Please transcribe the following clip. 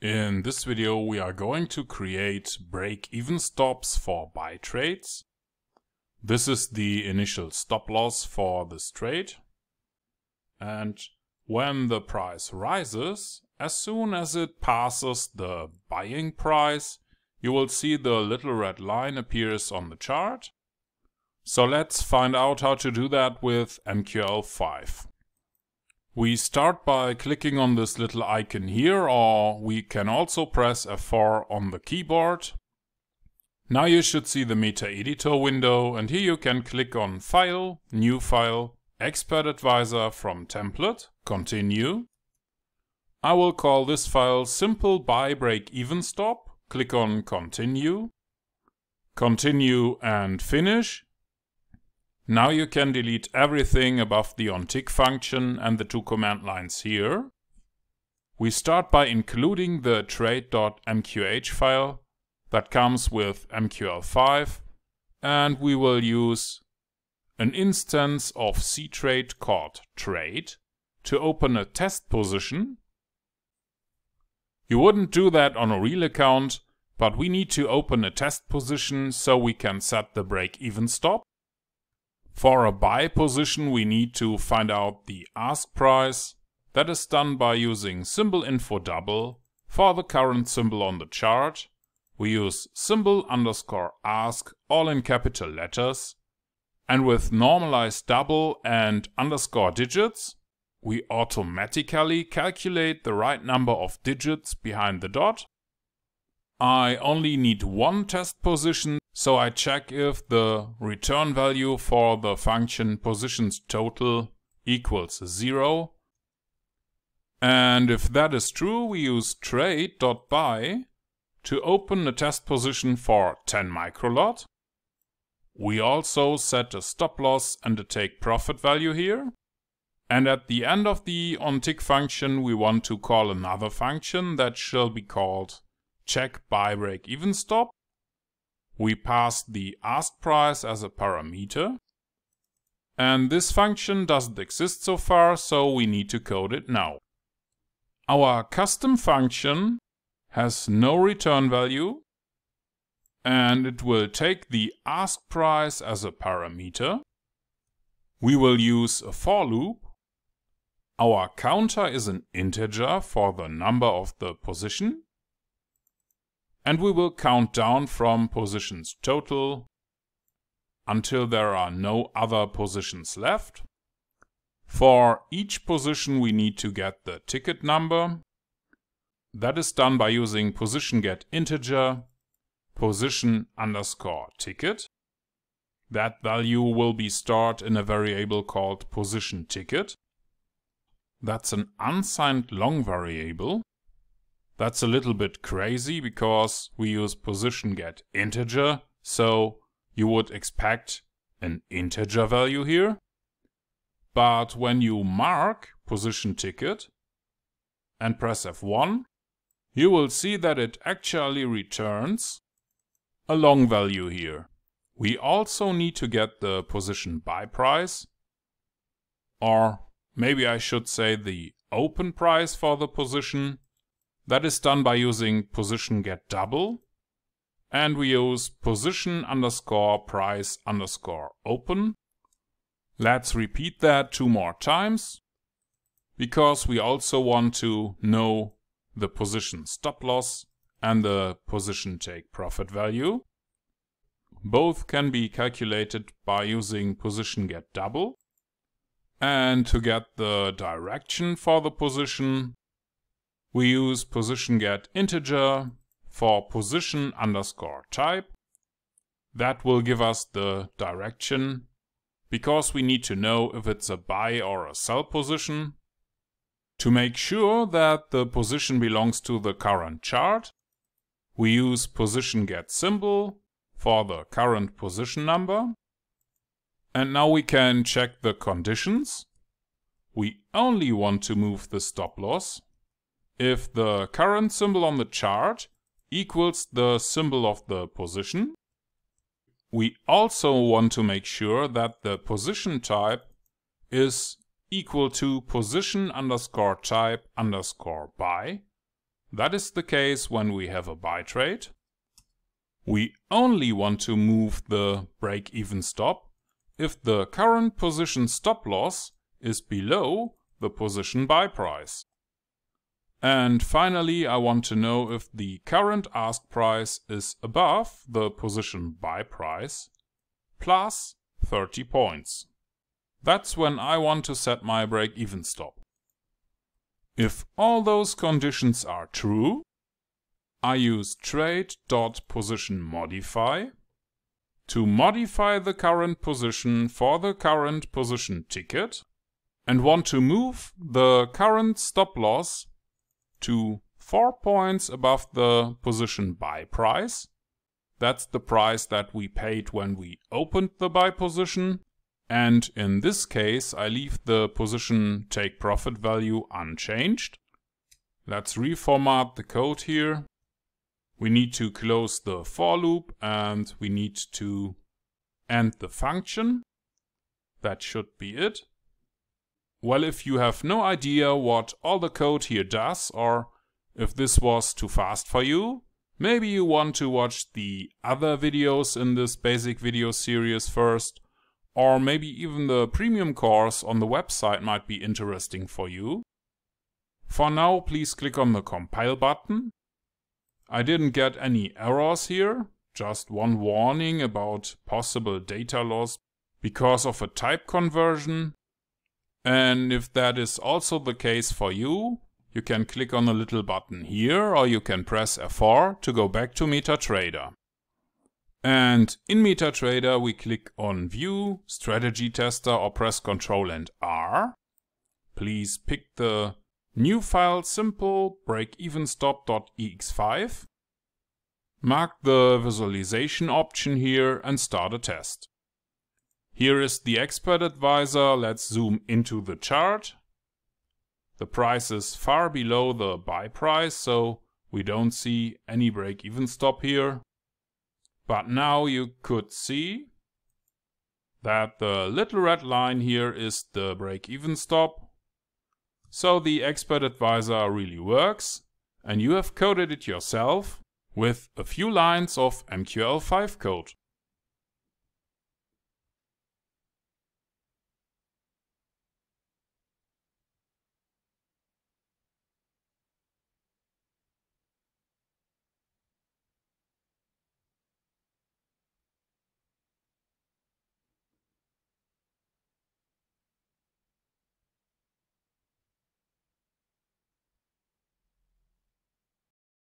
In this video we are going to create break-even stops for buy trades. This is the initial stop loss for this trade. And when the price rises, as soon as it passes the buying price, you will see the little red line appears on the chart. So let's find out how to do that with MQL5. We start by clicking on this little icon here or we can also press F4 on the keyboard. Now you should see the Meta Editor window and here you can click on File, New File, Expert Advisor from Template, Continue. I will call this file Simple Buy Break Even Stop. Click on Continue. Continue and Finish. Now you can delete everything above the onTick function and the two command lines here. We start by including the trade.mqh file that comes with MQL5 and we will use an instance of ctrade called trade to open a test position. You wouldn't do that on a real account, but we need to open a test position so we can set the break-even stop. For a buy position we need to find out the ask price. That is done by using symbol info double. For the current symbol on the chart, we use symbol underscore ask all in capital letters. And with normalized double and underscore digits, we automatically calculate the right number of digits behind the dot. I only need one test position so I check if the return value for the function positions total equals 0. And if that is true, we use trade.buy to open a test position for 10 microlot. We also set a stop loss and a take profit value here. And at the end of the onTick function, we want to call another function that shall be called check buy break even stop we pass the ask price as a parameter. And this function doesn't exist so far, so we need to code it now. Our custom function has no return value and it will take the ask price as a parameter. We will use a for loop. Our counter is an integer for the number of the position and we will count down from positions total until there are no other positions left. For each position we need to get the ticket number. That is done by using position get integer position underscore ticket. That value will be stored in a variable called position ticket. That's an unsigned long variable. That's a little bit crazy because we use position get integer, so you would expect an integer value here. But when you mark position ticket and press F1, you will see that it actually returns a long value here. We also need to get the position buy price, or maybe I should say the open price for the position that is done by using position get double. And we use position underscore price underscore open. Let's repeat that two more times. Because we also want to know the position stop loss and the position take profit value. Both can be calculated by using position get double. And to get the direction for the position, we use position get integer for position underscore type. That will give us the direction because we need to know if it's a buy or a sell position. To make sure that the position belongs to the current chart, we use position get symbol for the current position number. And now we can check the conditions. We only want to move the stop loss if the current symbol on the chart equals the symbol of the position. We also want to make sure that the position type is equal to position underscore type underscore buy. That is the case when we have a buy trade. We only want to move the break-even stop if the current position stop loss is below the position buy price. And finally, I want to know if the current ask price is above the position buy price plus 30 points. That's when I want to set my break-even stop. If all those conditions are true, I use trade.positionModify to modify the current position for the current position ticket and want to move the current stop loss to 4 points above the position buy price. That's the price that we paid when we opened the buy position. And in this case, I leave the position take profit value unchanged. Let's reformat the code here. We need to close the for loop and we need to end the function. That should be it. Well, if you have no idea what all the code here does, or if this was too fast for you, maybe you want to watch the other videos in this basic video series first, or maybe even the premium course on the website might be interesting for you. For now, please click on the compile button. I didn't get any errors here, just one warning about possible data loss because of a type conversion and if that is also the case for you, you can click on the little button here or you can press F4 to go back to MetaTrader. And in MetaTrader we click on View, Strategy Tester or press Ctrl and R. Please pick the new file simple breakevenstop.ex5. Mark the visualization option here and start a test. Here is the expert advisor. Let's zoom into the chart. The price is far below the buy price, so we don't see any break-even stop here. But now you could see that the little red line here is the break-even stop. So the expert advisor really works and you have coded it yourself with a few lines of MQL5 code.